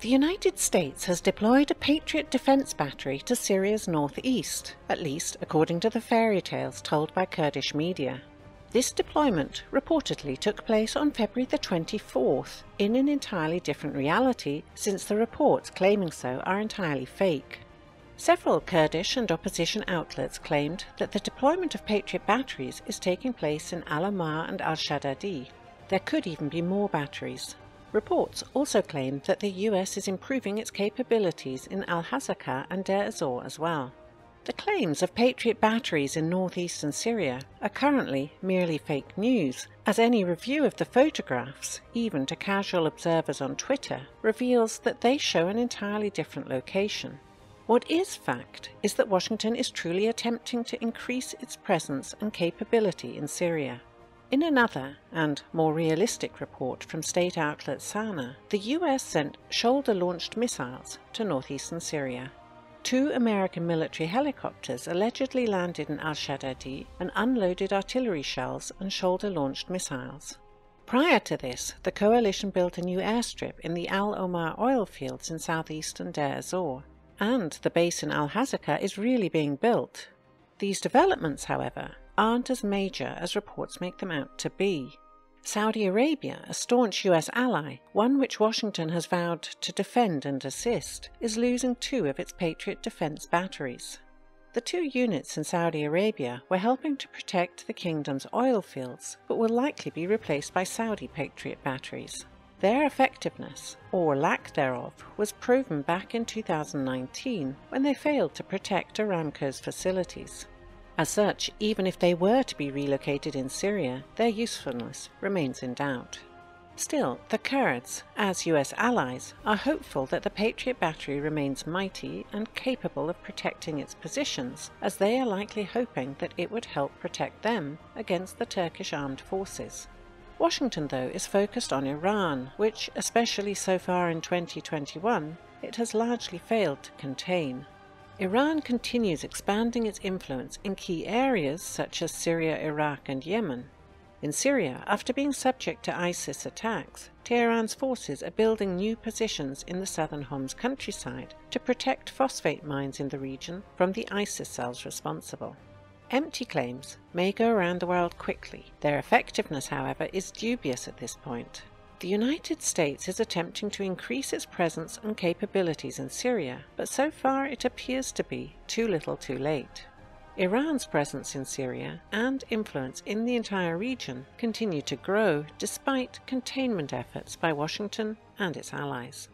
The United States has deployed a Patriot defense battery to Syria's northeast, at least according to the fairy tales told by Kurdish media. This deployment reportedly took place on February the 24th, in an entirely different reality since the reports claiming so are entirely fake. Several Kurdish and opposition outlets claimed that the deployment of Patriot batteries is taking place in Al Omar and Al Shaddadi. There could even be more batteries, Reports also claim that the US is improving its capabilities in Al Hasakah and Deir ez-Zor as well. The claims of Patriot batteries in northeastern Syria are currently merely fake news, as any review of the photographs, even to casual observers on Twitter, reveals that they show an entirely different location. What is fact is that Washington is truly attempting to increase its presence and capability in Syria. In another and more realistic report from state outlet Sana, the US sent shoulder launched missiles to northeastern Syria. Two American military helicopters allegedly landed in al Shaddadi and unloaded artillery shells and shoulder launched missiles. Prior to this, the coalition built a new airstrip in the Al Omar oil fields in southeastern Deir ez-Zor, and the base in Al Hasakah is really being built. These developments, however, aren't as major as reports make them out to be. Saudi Arabia, a staunch US ally, one which Washington has vowed to defend and assist, is losing two of its Patriot defense batteries. The two units in Saudi Arabia were helping to protect the kingdom's oil fields, but will likely be replaced by Saudi Patriot batteries. Their effectiveness, or lack thereof, was proven back in 2019 when they failed to protect Aramco's facilities. As such, even if they were to be relocated in Syria, their usefulness remains in doubt. Still, the Kurds, as US allies, are hopeful that the Patriot battery remains mighty and capable of protecting its positions, as they are likely hoping that it would help protect them against the Turkish armed forces. Washington, though, is focused on Iran, which, especially so far in 2021, it has largely failed to contain. Iran continues expanding its influence in key areas such as Syria, Iraq, and Yemen. In Syria, after being subject to ISIS attacks, Tehran's forces are building new positions in the southern Homs countryside to protect phosphate mines in the region from the ISIS cells responsible. Empty claims may go around the world quickly. Their effectiveness, however, is dubious at this point. The United States is attempting to increase its presence and capabilities in Syria, but so far it appears to be too little too late. Iran's presence in Syria and influence in the entire region continue to grow despite containment efforts by Washington and its allies.